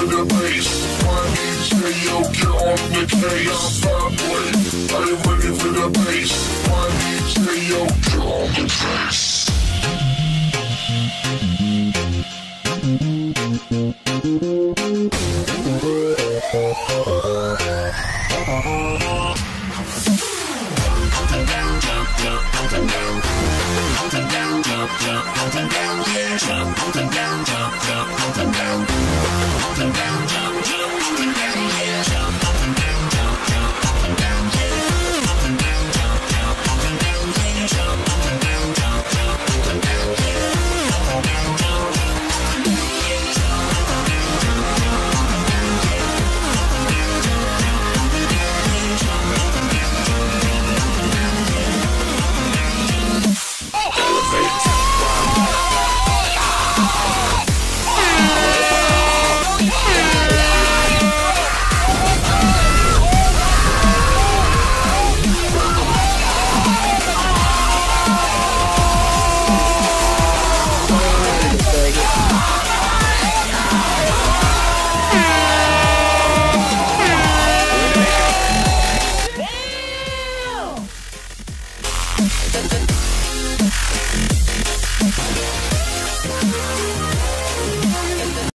to the base. One DJ, yo, get on the case. I'm boy. Are you ready for the bass? One DJ, yo, get on the case. Jump, jump, jump, jump, jump, jump, jump, jump, jump, jump, jump, jump, jump, Thank you.